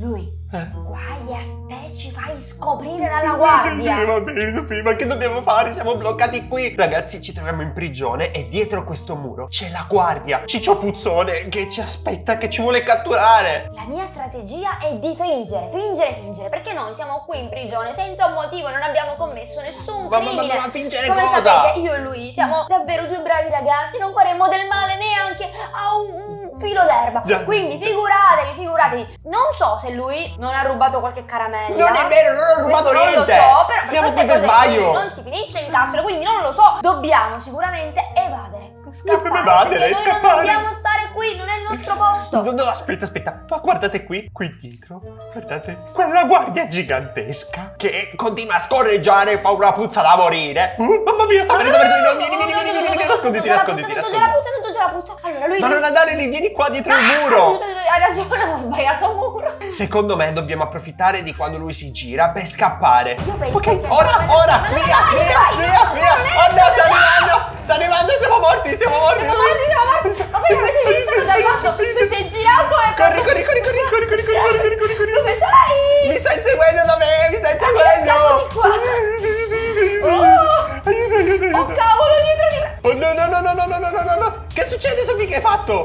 Lui, Eh? guai a te, ci fai scoprire dalla guardia. bene, Sofì, ma che dobbiamo fare? Siamo bloccati qui. Ragazzi, ci troviamo in prigione e dietro questo muro c'è la guardia, Ciccio Puzzone, che ci aspetta, che ci vuole catturare. La mia strategia è di fingere, fingere, fingere, perché noi siamo qui in prigione senza un motivo, non abbiamo commesso nessun Ma, ma, ma, crimine. ma fingere Come cosa? sapete, io e lui siamo davvero due bravi ragazzi, non faremo del male neanche a un filo d'erba. Già. Quindi figuratevi, figuratevi. Non so se lui non ha rubato qualche caramella. Non è vero, non ho rubato Questo niente. Non lo so, però Siamo qui per sbaglio. Non si finisce in carcere, quindi non lo so. Dobbiamo sicuramente evadere. Scappare. Evadere, noi scappare. non dobbiamo stare qui, non è il nostro posto. No, no, aspetta, aspetta. Ma guardate qui, qui dietro. Guardate. Qua è una guardia gigantesca che continua a scorreggiare, fa una puzza da morire. Uh, mamma mia, sta venendo verso di noi. Vieni, vieni, vieni, vieni, nasconditi, nasconditi, nasconditi. La puzza. Allora lui Ma non andare lì, vieni qua dietro il muro. Hai ragione, ho sbagliato muro. Secondo me dobbiamo approfittare di quando lui si gira per scappare. Io penso ok, che- ora, ora, via, via, via, via. Oh no, sta arrivando, sta arrivando, siamo morti,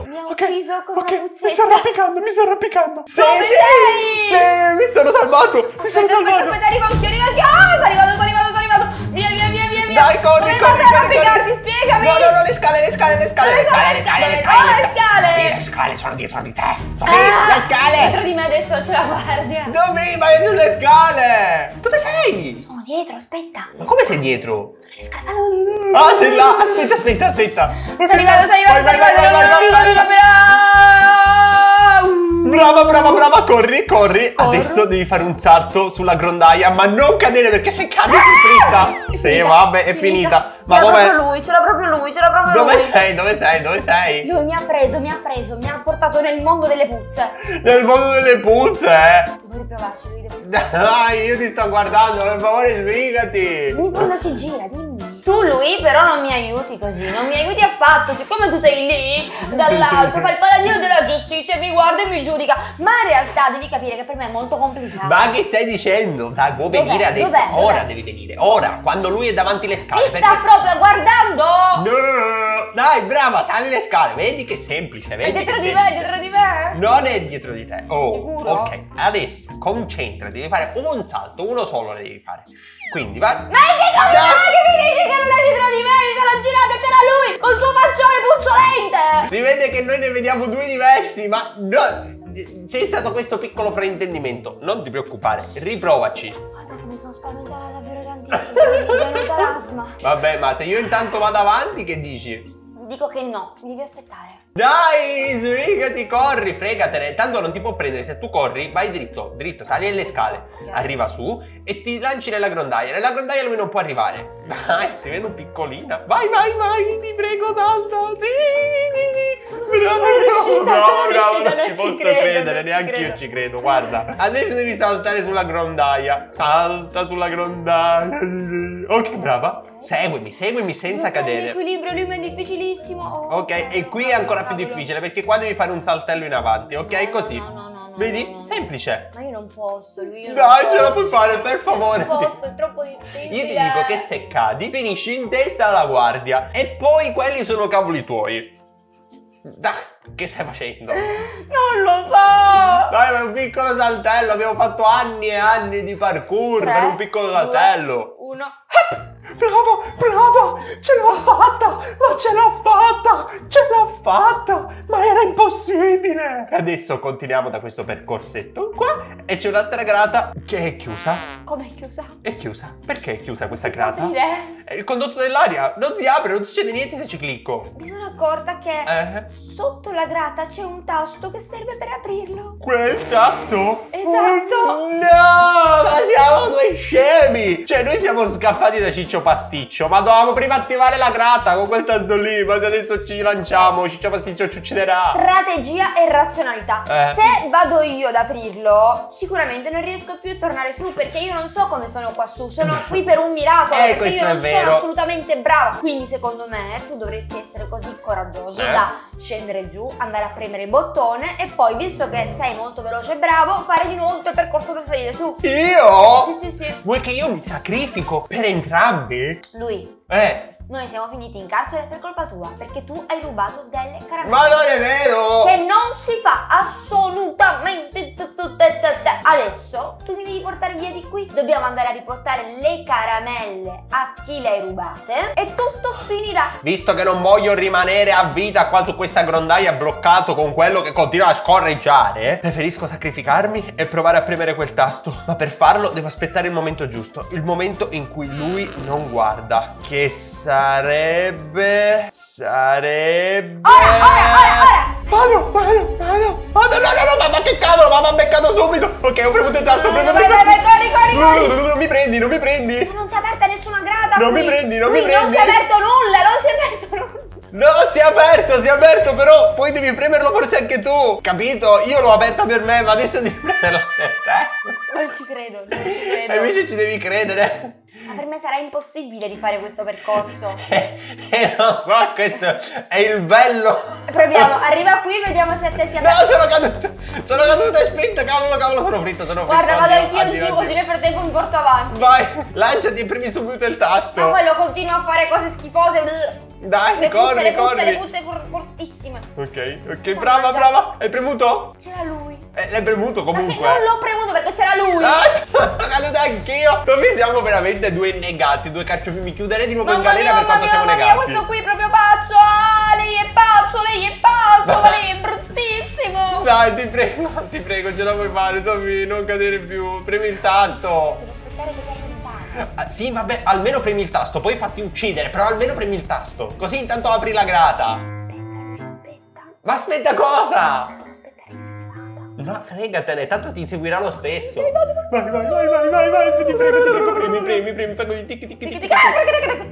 Mi ha okay, ucciso con okay, una puzzetta. Mi sto arrampicando, mi sto arrampicando. Sì, Come sì, sì, mi sono salvato. Mi sono salvato. Aspetta, aspetta, arriva un occhio, arriva un occhio. Oh, sono arrivato, sono via. Dai, corri, Come corri, corri, corri. Spiegami. No, no, no, le scale, le scale, le scale. Le sono scale, le le scale, le scale? le scale. Le scale sono dietro di te. Sofì, Ah, le scale. Dietro di me adesso c'è la guardia. Dove vai sulle scale? Dove sei? Sono dietro, aspetta. Ma come sei dietro? Le scale. Ah, sei là. Aspetta, aspetta, aspetta. Sta arrivando, sta arrivando, Vai, sta vai, vai, vai, vai, vai, vai. Brava, brava, brava, corri, corri. Corro. Adesso devi fare un salto sulla grondaia, ma non cadere perché se cadi sei fritta. Sì, Finita, vabbè, è finita. Ma C'era dove? proprio lui, c'era proprio lui, c'era proprio Dove lui. sei? Dove sei? Dove sei? Lui mi ha preso, mi ha preso, mi ha portato nel mondo delle puzze. Nel mondo delle puzze, eh. Devo riprovarci, lui devo Dai, io ti sto guardando, per favore, sbrigati. Dimmi quando si gira, dimmi. Tu, lui, però non mi aiuti così, non mi aiuti affatto. Siccome tu sei lì, dall'alto, fai il paladino della giustizia, mi guarda e mi giudica. Ma in realtà devi capire che per me è molto complicato. Ma che stai dicendo? Dai, vuoi Dov'è? venire adesso? Dov'è? Dov'è? Ora devi venire, ora, quando lui è davanti le scale. mi sta proprio guardando! No, dai, brava, sali le scale, vedi che è semplice, È vedi dietro che di è me, è dietro di me. Non è dietro di te. Oh, Sicuro? ok. Adesso concentrati, devi fare un salto, uno solo ne devi fare. Quindi vai. Ma è dietro di me, che mi dici che non è dietro di me? Mi sono girata e c'era lui, col suo faccione puzzolente! Si vede che noi ne vediamo due diversi, ma no. C'è stato questo piccolo fraintendimento. Non ti preoccupare, riprovaci. Guarda che mi sono spaventata davvero tantissimo, mi è venuta l'asma. Vabbè, ma se io intanto vado avanti, che dici? Dico che no, mi devi aspettare. Dai, sbrigati, corri, fregatene. Tanto non ti può prendere. Se tu corri, vai dritto, dritto, sali nelle scale, Ok. arriva su e ti lanci nella grondaia. Nella grondaia lui non può arrivare. Vai, ti vedo piccolina. Vai, vai, vai, ti prego, salta. Sì, sì, sì, sì. Bravo, bravo, sono bravo, riuscita, non non ci posso credo, credere, neanche io credo. ci credo. Guarda, adesso devi saltare sulla grondaia. Salta sulla grondaia. Ok, brava. Seguimi, seguimi senza Lo cadere. L'equilibrio lui è difficilissimo. Oh, Ok, e no, qui no, è ancora più cavolo. difficile perché qua devi fare un saltello in avanti, ok? No, no, Così. no, no, no, Vedi? no. Semplice. Ma io non posso, lui. Io Dai, non ce la posso. puoi fare, per favore. Non posso, è troppo difficile. Io ti dico che se cadi, finisci in testa alla guardia e poi quelli sono cavoli tuoi. Dai, che stai facendo? Non lo so. Dai, ma è un piccolo saltello, abbiamo fatto anni e anni di parkour Tre, per un piccolo due, saltello. Uno. Brava, brava, ce l'ho fatta, ma ce l'ho fatta, ce l'ho fatta, ma era impossibile. Adesso continuiamo da questo percorsetto qua e c'è un'altra grata che è chiusa. Com'è chiusa? È chiusa. Perché è chiusa questa grata? Aprire. È il condotto dell'aria, non si apre, non succede niente se ci clicco. Mi sono accorta che Eh? sotto la grata c'è un tasto che serve per aprirlo. Quel tasto? Esatto. Oh, no, ma siamo due scemi! Cioè, noi siamo scappati da Ciccio Pasticcio, ma dovevamo prima attivare la grata con quel tasto lì. Ma se adesso ci lanciamo, Ciccio Pasticcio ci ucciderà. Strategia e razionalità. Eh. Se vado io ad aprirlo, sicuramente non riesco più a tornare su perché io non so come sono qua su. Sono qui per un miracolo. Eh, perché io non sono assolutamente brava. Quindi, secondo me, tu dovresti essere così coraggioso Eh? da scendere giù, andare a premere il bottone e poi, visto che sei molto veloce e bravo, fare di nuovo tutto il percorso per salire su. Io? Sì, sì, sì. Vuoi che io mi sacrifico per entrambi? Lui, Eh, noi siamo finiti in carcere per colpa tua perché tu hai rubato delle caramelle. ma non è vero! Che non si fa assolutamente. Adesso tu mi devi portare via di qui. Dobbiamo andare a riportare le caramelle a chi le hai rubate e tutto finirà. Visto che non voglio rimanere a vita qua su questa grondaia bloccato con quello che continua a scorreggiare, preferisco sacrificarmi e provare a premere quel tasto. Ma per farlo devo aspettare il momento giusto, il momento in cui lui non guarda. Che sarebbe... sarebbe... Ora, ora, ora, ora! Vado, vado, vado, vado, no, no, no, ma, ma che cavolo, ma mi ha beccato subito. Ok, ho premuto il tasto, ho Vai, premuto il vai, vai, tasto. corri, corri, corri! Non mi prendi, non mi prendi. Ma non si è aperta nessuna grata Non qui. mi prendi, non Qui mi prendi. Non si è aperto nulla, non si è aperto nulla. No, si è aperto, si è aperto, però poi devi premerlo forse anche tu. Capito? Io l'ho aperta per me, ma adesso devi premerlo per te. Non ci credo, non ci E credo. invece ci devi credere. Ma per me sarà impossibile di fare questo percorso. E, e non so, questo è il bello. Proviamo, arriva qui, vediamo se a te si è No, sono caduto. Sono caduto e spinto, cavolo, cavolo, sono fritto, sono fritto. Guarda, vado anch'io giù, così nel frattempo mi porto avanti. Vai, lanciati e premi subito il tasto. Ma quello continua a fare cose schifose. Dai, le puzze, corri, le puzze, corri. le puzze for- fortissime. Ok, ok, Sono brava, mangiato. brava. Hai premuto? C'era lui. Eh, l'hai premuto Ma comunque. non l'ho premuto perché c'era lui. Ah, caduto anch'io. Sofì, siamo veramente due negati, due carciofi. Mi chiuderei di nuovo in galera per quanto siamo negati. questo qui è proprio pazzo. Ah, lei è pazzo, lei è pazzo, ma lei è bruttissimo. Dai, ti prego, ti prego, ce la puoi fare, Sofì, non cadere più. Premi il tasto. Devo aspettare che sia sì, vabbè, almeno premi il tasto, poi fatti uccidere, però almeno premi il tasto. Così intanto apri la grata. Aspetta, aspetta. Ma aspetta cosa? No, fregatene, tanto ti inseguirà lo stesso. Vai, vai, vai, vai, vai, vai, ti prego, ti prego, premi, premi, premi, fai così, tic, tic, tic, tic, tic.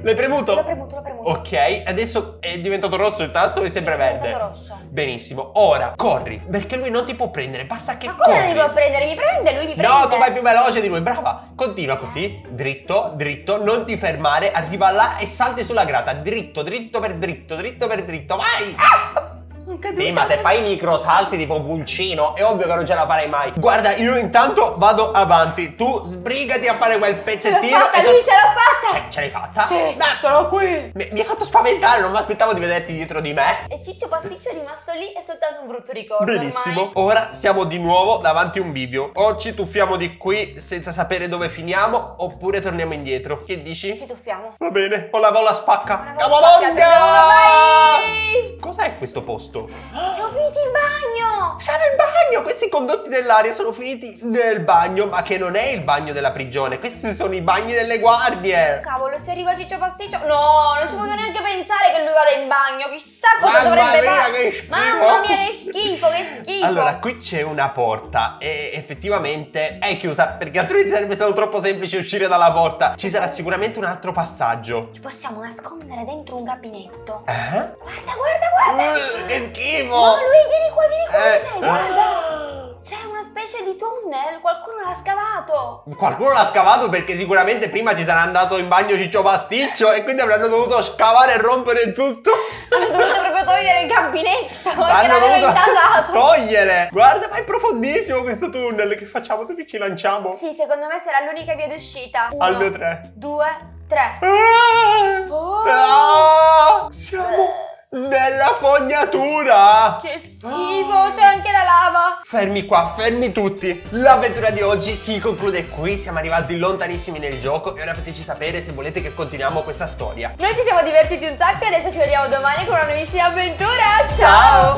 L'hai premuto? L'ho premuto, l'ho premuto. Ok, adesso è diventato rosso il tasto e sembra È verde. diventato rosso. Benissimo, ora corri, perché lui non ti può prendere, basta che Ma come corri. non mi può prendere? Mi prende, lui mi prende. No, tu vai più veloce di lui, brava. Continua così, dritto, dritto, non ti fermare, arriva là e salti sulla grata, dritto, dritto per dritto, dritto per dritto, vai! Sono caduta. Sì, ma se fai i microsalti tipo pulcino, è ovvio che non ce la farai mai. Guarda, io intanto vado avanti, tu sbrigati a fare quel Ce l'ho pezzettino fatta, lui ce l'ha fatta. Eh, Ce l'hai fatta? Sì, Dai, sono qui. mi, mi hai fatto spaventare, non mi aspettavo di vederti dietro di me. E Ciccio Pasticcio è rimasto lì, è soltanto un brutto ricordo Benissimo, ormai. ora siamo di nuovo davanti a un bivio. O ci tuffiamo di qui senza sapere dove finiamo, oppure torniamo indietro. Che dici? Ci tuffiamo. Va bene, ho la vola spacca. Cavabonga! vai! Cos'è questo posto? Siamo finiti in bagno. Siamo in bagno! Questi condotti dell'aria sono finiti nel bagno, ma che non è il bagno della prigione, questi sono i bagni delle guardie. Cavolo, se arriva Ciccio Pasticcio. No, non ci voglio neanche pensare che lui vada in bagno. Chissà cosa Mamma dovrebbe mia, fare. che schifo. Mamma mia, che schifo, che schifo. Allora, qui c'è una porta e effettivamente è chiusa perché altrimenti sarebbe stato troppo semplice uscire dalla porta. Ci sarà sicuramente un altro passaggio. Ci possiamo nascondere dentro un gabinetto. Eh? Guarda, guarda, guarda. Uh, che schifo! No, lui, vieni qua, vieni qua, Eh, sei? Guarda. C'è una specie di tunnel, qualcuno l'ha scavato. Qualcuno l'ha scavato perché sicuramente prima ci sarà andato in bagno Ciccio Pasticcio e quindi avranno dovuto scavare e rompere tutto. Hanno dovuto proprio togliere il gabinetto perché Hanno l'aveva dovuto intasato. togliere. Guarda, ma è profondissimo questo tunnel. Che facciamo? Dove ci lanciamo? Sì, secondo me sarà l'unica via d'uscita. Al mio tre. Due, tre. Ah! Oh. Ah! Siamo nella fognatura. Che schifo, c'è anche la lava. Fermi qua, fermi tutti. L'avventura di oggi si conclude qui. Siamo arrivati lontanissimi nel gioco e ora fateci sapere se volete che continuiamo questa storia. Noi ci siamo divertiti un sacco e adesso ci vediamo domani con una nuovissima avventura. Ciao! Ciao!